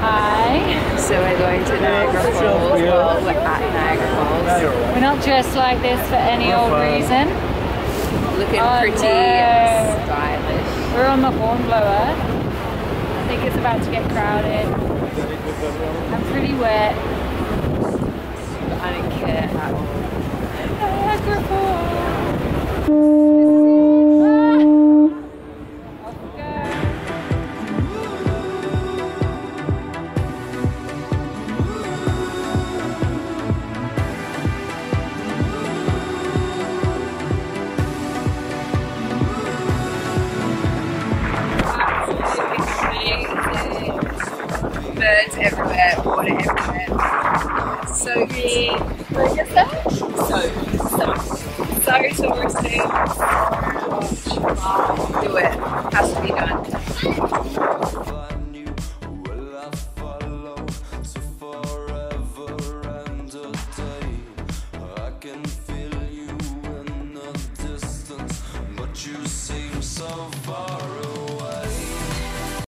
Hi. So we're going to Niagara Falls. Well, we're at Niagara Falls. We're not dressed like this for any old reason. Looking Oh, pretty no. Um, stylish. We're on the Hornblower. I think it's about to get crowded. I'm pretty wet. I don't care at all. Birds everywhere, water everywhere. So. Like yourself? So, so, so touristy. Do it. Has to be done. I? I you seem so far away.